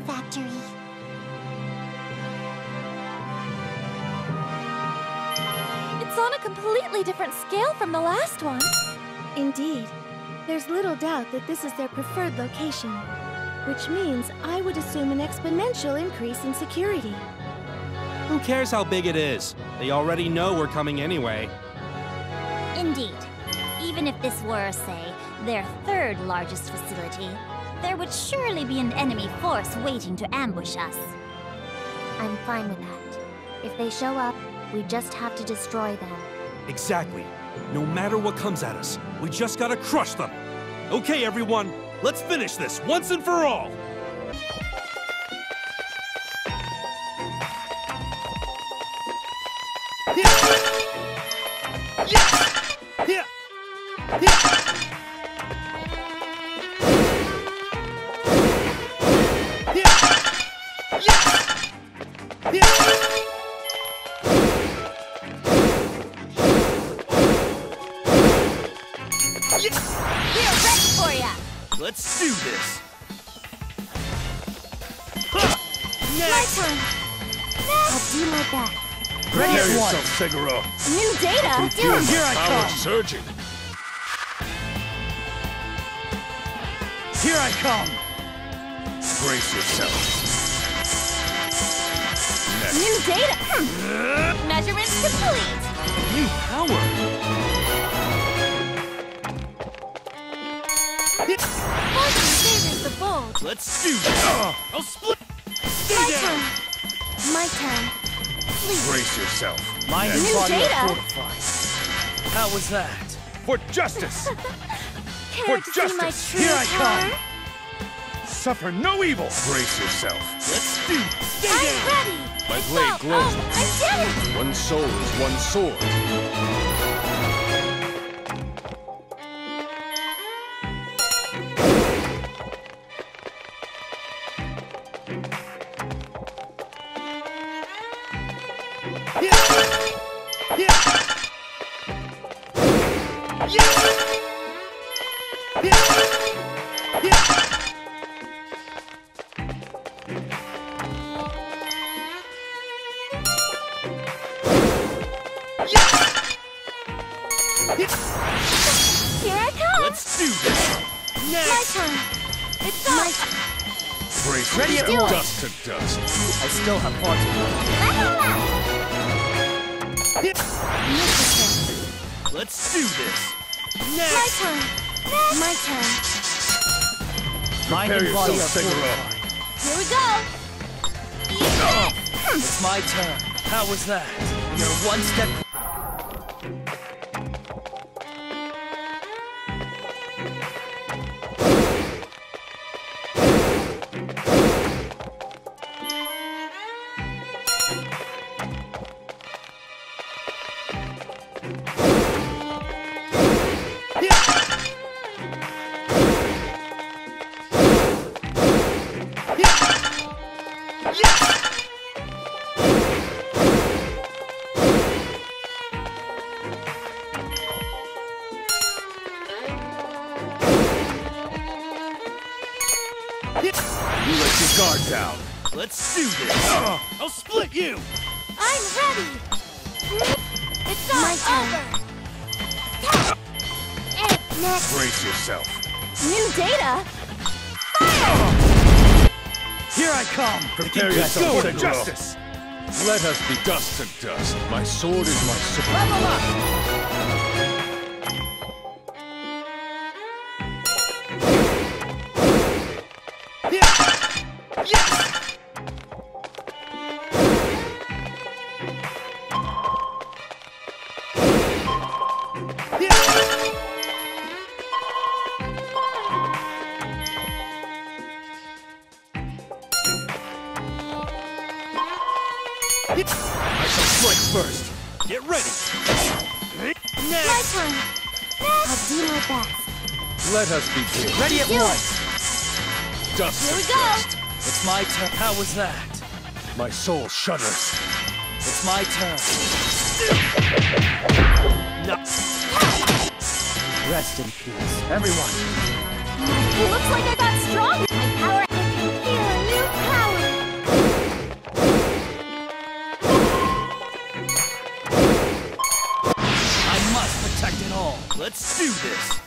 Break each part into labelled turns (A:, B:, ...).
A: biggest factory.
B: It's on a completely different scale from the last one.
C: Indeed. There's little doubt that this is their preferred location. Which means I would assume an exponential increase in security.
D: Who cares how big it is? They already know we're coming anyway.
A: Indeed. Even if this were, say, their third largest facility, there would surely be an enemy force waiting to ambush us.
E: I'm fine with that. If they show up, we just have to destroy them.
D: Exactly. No matter what comes at us, we just gotta crush them. Okay, everyone, let's finish this once and for all.
A: We're
F: Figaro.
B: New data?
F: Here I come. Power surging. Here I come. Brace yourself. Next.
B: New data? Hmm. Measurements complete.
D: New power.
B: Fortune favors the bold.
D: Let's do this. I'll split. Stay
B: My
D: down.
B: turn. My turn.
F: Brace yourself.
G: Mind
F: Next.
G: and body
B: data.
G: fortified. How was that?
F: For justice.
B: Care
F: For
B: to my
F: justice. Here I
B: power?
F: come. Suffer no evil. Brace yourself.
D: Let's do this. Stay
B: I'm ready.
F: My
B: It's
F: blade glows.
B: Oh, I did it.
F: One soul is one sword.
B: Here
G: Mind
F: Prepare
G: and body are
F: yourself, Figaro.
G: fortified.
B: Here we go. Eat this.
G: It's my turn. How was that? You're one step. Here I come.
F: Prepare yourself for justice. Let us be dust to dust. My sword is my sword.
G: Level up.
F: Let.
G: Ready at once.
F: Dust
B: Here we go.
F: dust.
G: It's my turn. How was that?
F: My soul shudders.
G: It's my turn. Rest in peace, everyone.
B: It looks like I got stronger!
A: My power
C: Feel a new power.
G: I must protect it all.
D: Let's do this.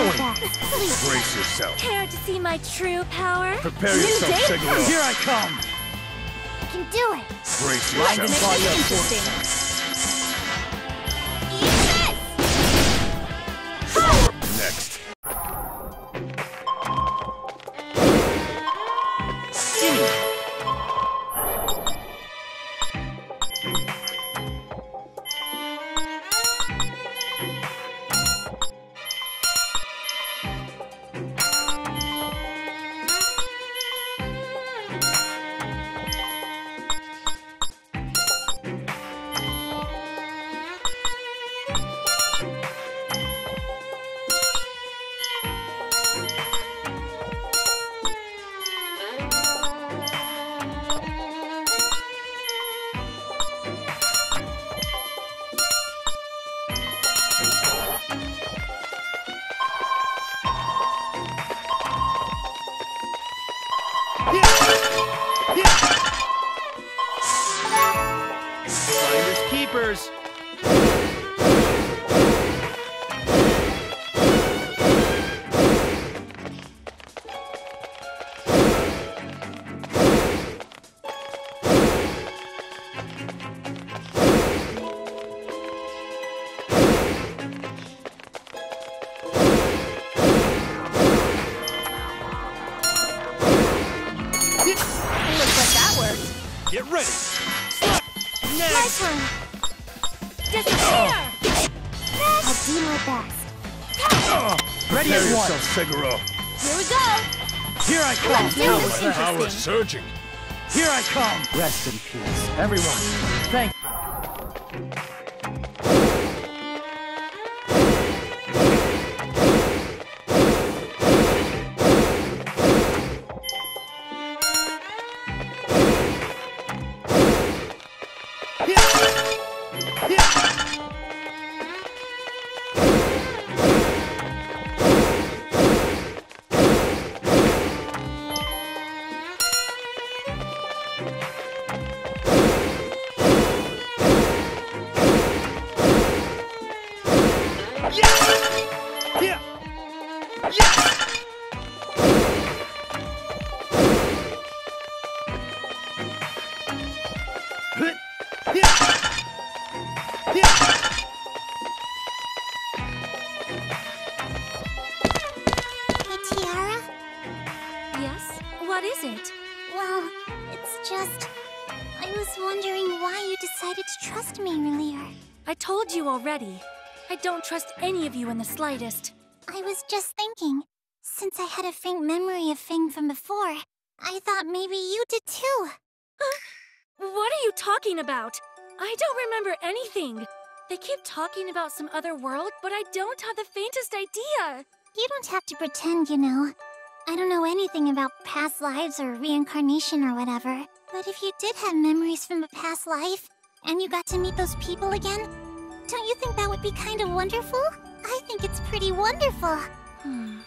F: Keep going! Brace yourself.
B: Care to see my true power?
F: Prepare yourself, Seguro.
G: Here I come!
E: I Can do it.
F: Brace
B: Let's
F: yourself.
B: make
G: Body
B: this
F: Seguro.
B: Here we go!
G: Here I come!
B: Let's make this
F: My power
B: interesting.
F: surging.
G: Here I come! Rest in peace, everyone.
B: Don't trust any of you in the slightest.
A: I was just thinking, since I had a faint memory of Fing from before, I thought maybe you did too.
B: Uh, what are you talking about? I don't remember anything. They keep talking about some other world, but I don't have the faintest idea.
A: You don't have to pretend, you know. I don't know anything about past lives or reincarnation or whatever. But if you did have memories from a past life, and you got to meet those people again, don't you think that would be kind of wonderful? I think it's pretty wonderful.
B: Hmm.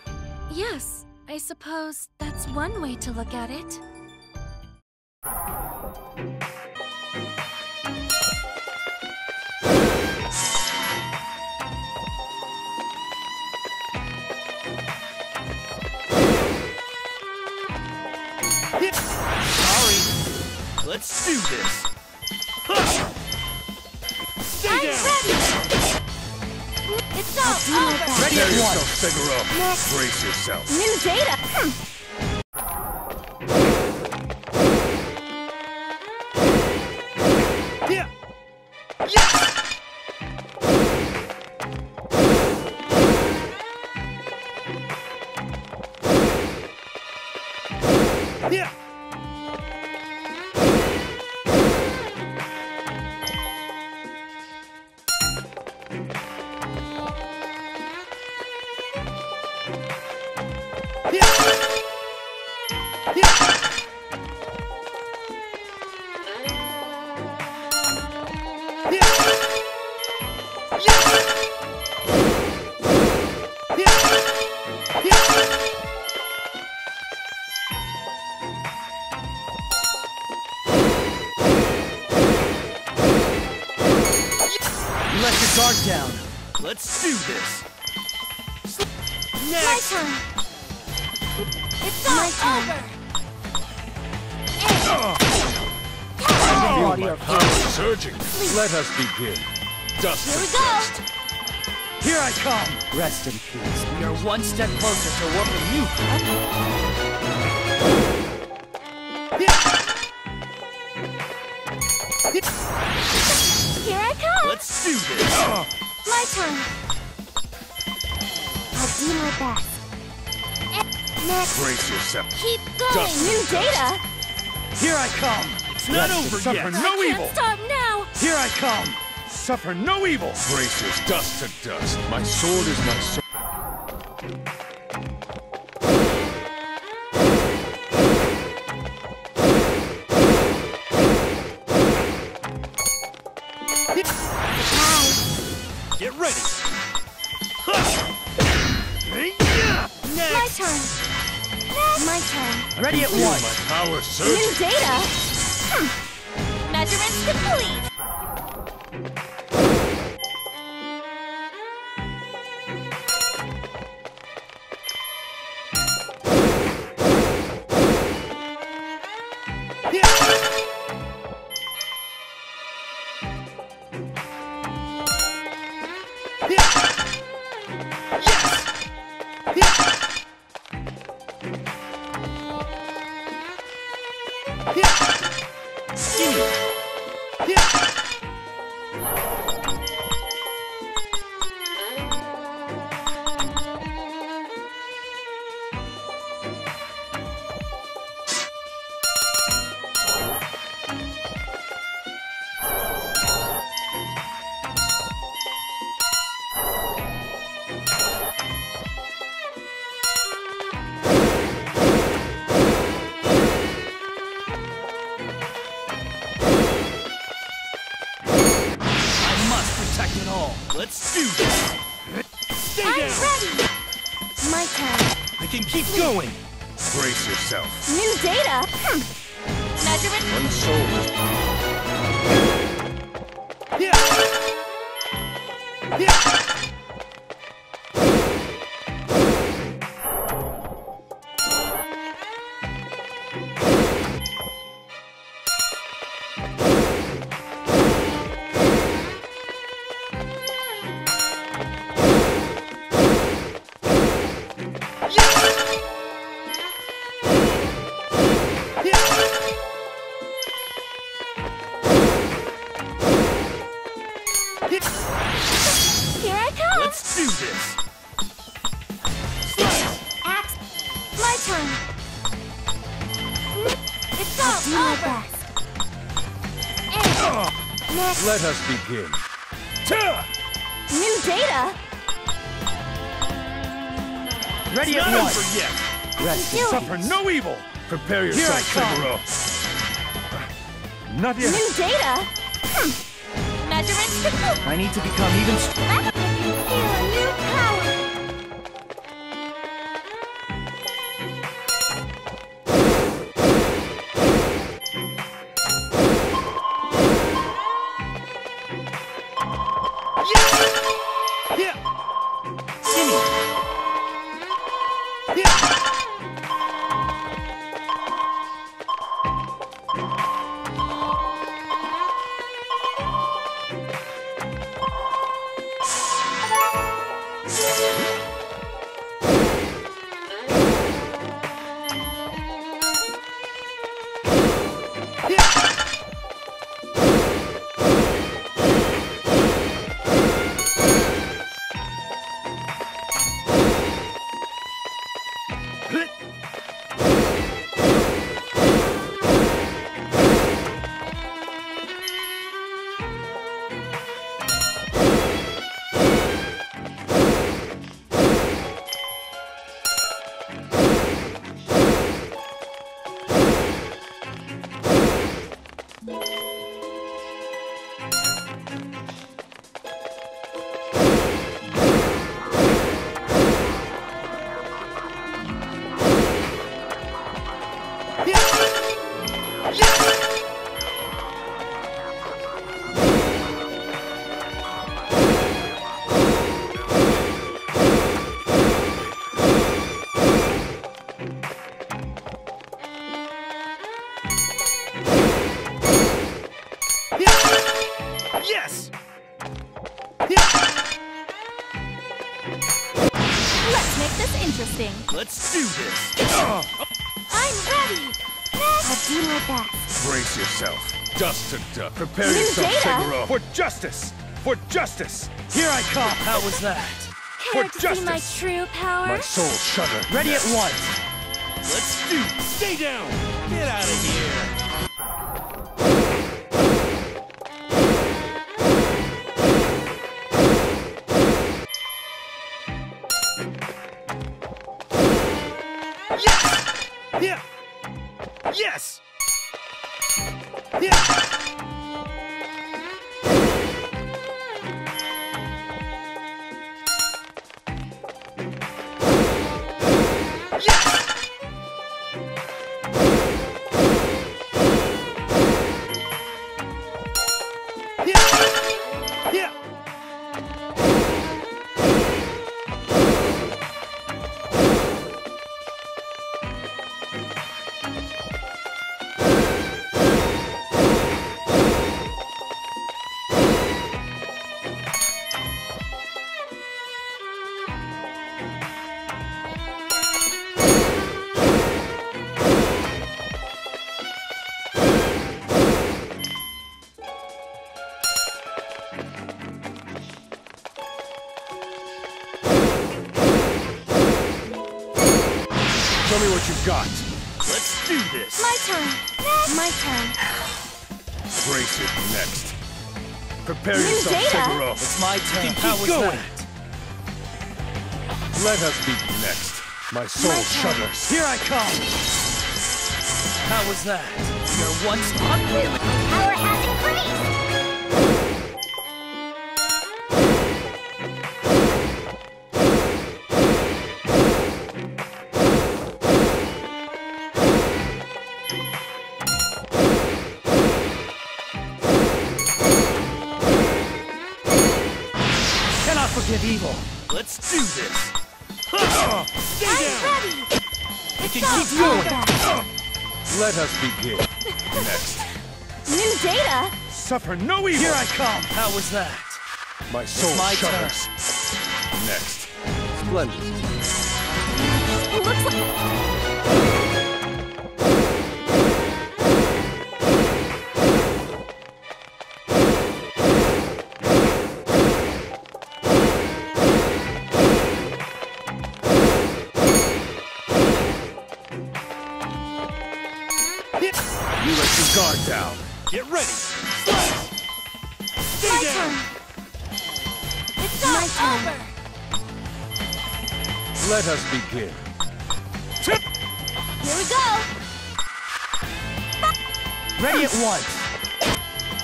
B: Yes, I suppose that's one way to look at it.
D: Sorry. Let's do this. Ha! Stay
B: I'm
D: down.
B: ready! It's all over!
G: Ready
F: Prepare
G: at
F: yourself,
G: once!
F: Seguro. Brace yourself.
B: New data! Hmm.
G: Guard down.
D: Let's do this.
A: My turn.
B: It's all
A: My turn.
B: over!
G: Body of
F: Power surging. Let us begin. Dust
B: Here we go!
F: dust.
G: Here I come. Rest in peace. We are one step closer to whooping you, correct?
B: Here
D: Let's do this.
A: My turn.
E: I'll do my best.
A: Next.
F: Brace yourself.
A: Keep going.
F: Dust.
B: New data!
G: Here I come.
D: It's not
G: Rest
D: over
G: suffer
D: yet.
G: no
B: I
G: evil.
B: can't stop now!
G: Here I come. Suffer no evil.
F: Brace yourself. Dust to dust. My sword is my sword.
D: Ready
G: at
F: Feel
G: once.
F: my power
B: New data! Hmm. Measurements complete!
G: I
F: Let us begin.
D: Ta!
B: New data!
G: Ready
D: Not
G: at
D: over
G: once.
D: yet.
G: Rest
A: Do
G: and
A: it.
G: suffer no evil.
F: Prepare yourself,
G: come.
F: Figaro. Not yet.
B: New data! Hmm. Measurements complete!
G: I need to become even stronger.
A: I can feel a new power.
D: Yes!
B: Let's make this interesting.
D: Let's do this!
B: I'm ready.
E: I'll do my best.
F: Brace yourself. Dust to dust. Prepare
B: New
F: yourself,
B: data?
F: Seguro.
D: For justice! For justice!
G: Here I come! How was that?
B: Care
D: For
B: to see my
D: justice.
B: true power?
F: My soul shudder.
G: Ready at once!
D: Let's do Stay down! Get out of here!
B: My turn.
F: Brace it next. Prepare
B: New
F: yourself,
B: data?
F: Seguro.
G: It's my turn.
D: Keep
G: How was
D: going.
G: that?
F: Let us be next. My soul
B: My
F: shudders.
G: Here I come! How was that? You're one stop.
A: Power
D: Let's do this! Stay down!
B: Ready.
D: You can keep going!
F: Let us begin. Next.
B: New data.
F: Suffer no evil.
G: Here I come! How was that?
F: My soul
G: my turn.
F: Next. Splendid.
B: Looks like
F: us begin.
B: Here we go.
G: Ready at once!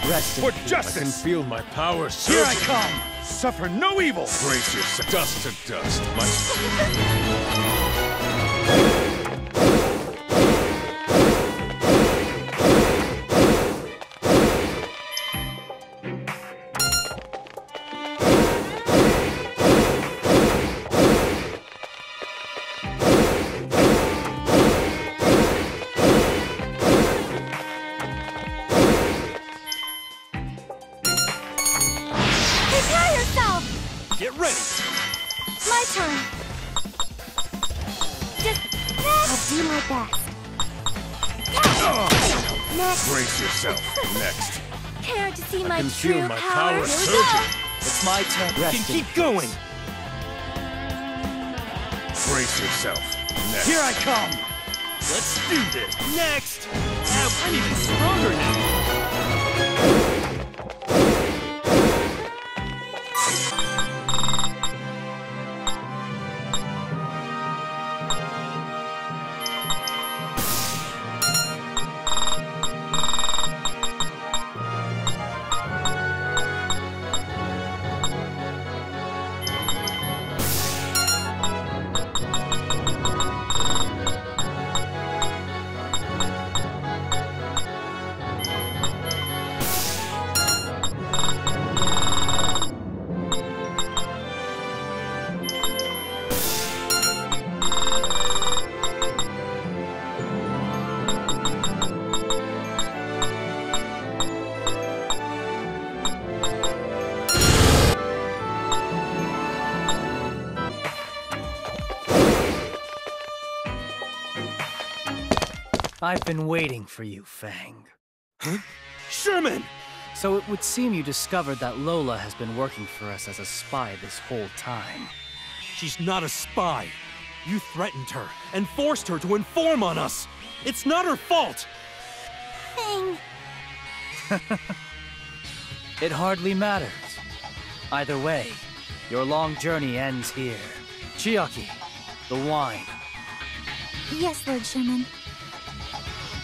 G: Rest in
D: For
G: peace.
F: I can feel my power
G: Here I come!
D: Suffer no evil!
F: Brace yourself. Dust to dust. My can feel my
B: power.
F: power surging.
G: It's my turn.
D: You can keep going!
F: Brace yourself. Next.
G: Here I come!
D: Let's do this! Next! Now, I'm even stronger now!
G: I've been waiting for you, Fang. Huh?
D: Sherman!
G: So it would seem you discovered that Lola has been working for us as a spy this whole time.
D: She's not a spy. You threatened her and forced her to inform on us. It's not her fault.
A: Fang.
G: It hardly matters. Either way, your long journey ends here. Chiaki, the wine.
A: Yes, Lord Sherman.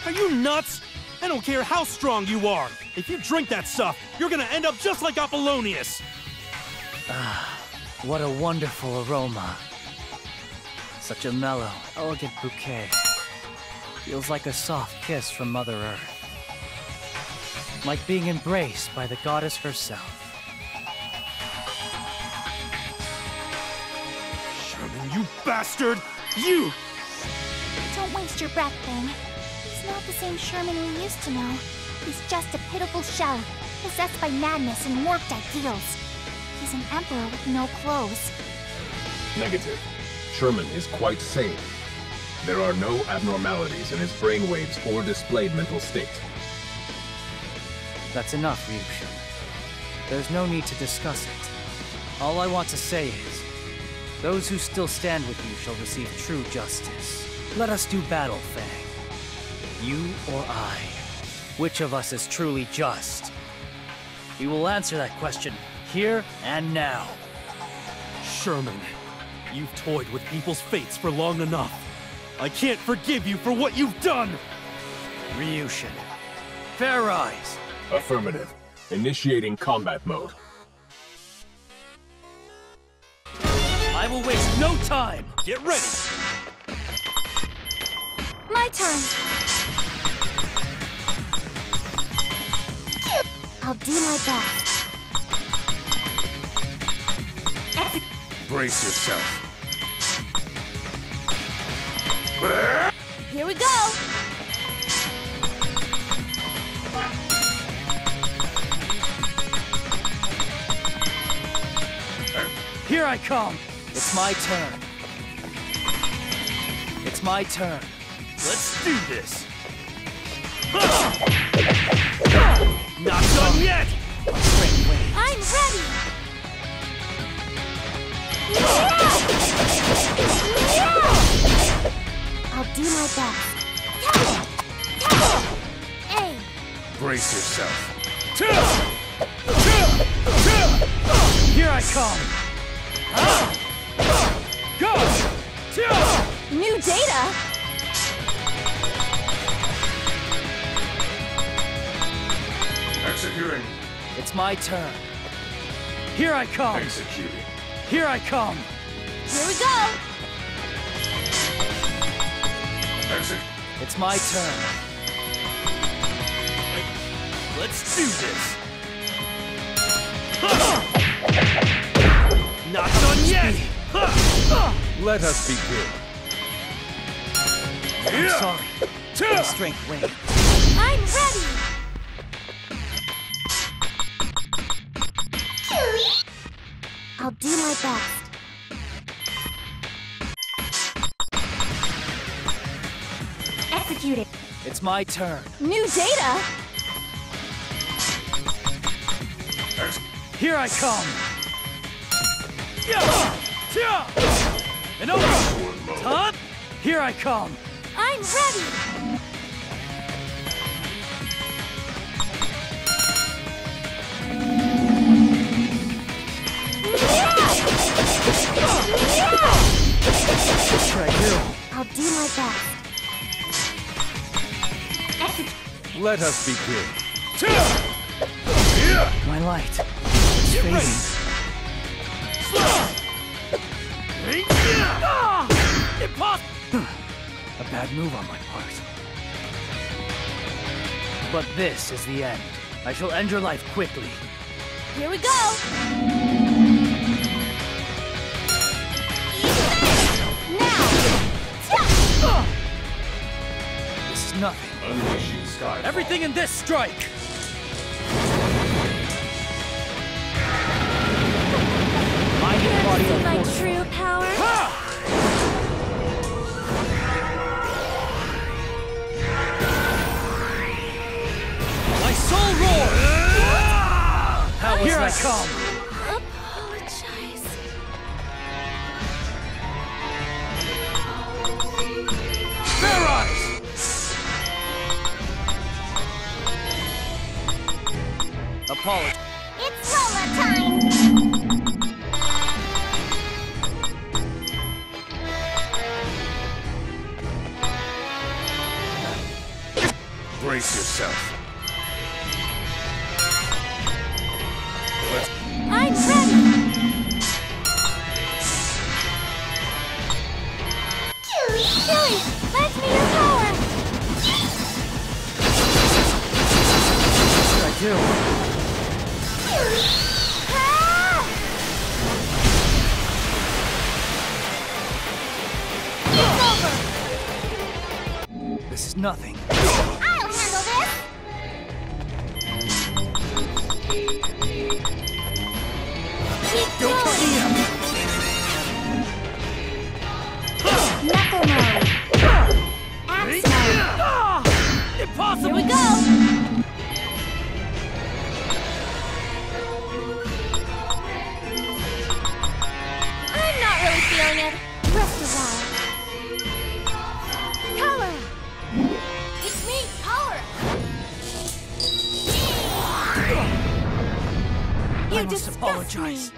D: Are you nuts? I don't care how strong you are. If you drink that stuff, you're gonna end up just like Apollonius.
G: Ah, what a wonderful aroma. Such a mellow, elegant bouquet. Feels like a soft kiss from Mother Earth. Like being embraced by the goddess herself.
D: Sherman, you bastard! You!
A: Don't waste your breath, Fang. He's not the same Sherman we used to know. He's just a pitiful shell, possessed by madness and warped ideals. He's an emperor with no clothes.
F: Negative. Sherman is quite sane. There are no abnormalities in his brainwaves or displayed mental state.
G: That's enough, Ryushin. There's no need to discuss it. All I want to say is, those who still stand with you shall receive true justice. Let us do battle, Fang. You or I. Which of us is truly just? We will answer that question here and now.
D: Sherman, you've toyed with people's fates for long enough. I can't forgive you for what you've done!
G: Ryushin. Fairize.
F: Affirmative. Initiating combat mode.
G: I will waste no time.
D: Get ready!
A: My turn!
E: I'll do my best.
F: Brace yourself.
C: Here we go!
G: Here I come. It's my turn. It's my turn.
D: Let's do this! Not done yet!
A: I'm ready!
E: I'll do my best.
A: Hey!
F: Brace yourself.
G: Here I come. Go!
C: New data!
F: Executing.
G: It's my turn. Here I come.
F: Executing.
G: Here I come.
C: Here we go!
F: Execute.
G: It's my turn.
D: Let's do this! Not done yet!
F: Let us begin.
G: I'm sorry. My strength waned.
A: I'm ready!
E: Do my best.
A: Execute it!
G: It's my turn.
C: New data!
G: Here I come. And over.
F: Sword
G: Here I come.
A: I'm ready!
G: What should I do?
E: I'll do my best.
F: Let us begin.
G: My light. It's fading. Impossible! A bad move on my part. But this is the end. I shall end your life quickly.
C: Here we go!
G: nothing.
F: Unleashing
G: Everything in this strike! My body
B: my
G: force.
B: true power.
G: Ha! My soul roars!
B: Ah!
G: How
B: Here I come! Apologize.
G: Impossible!
B: Here we go!
H: I'm not really feeling it.
B: Rest a while. Color!
H: It's me, Power.
G: I must apologize to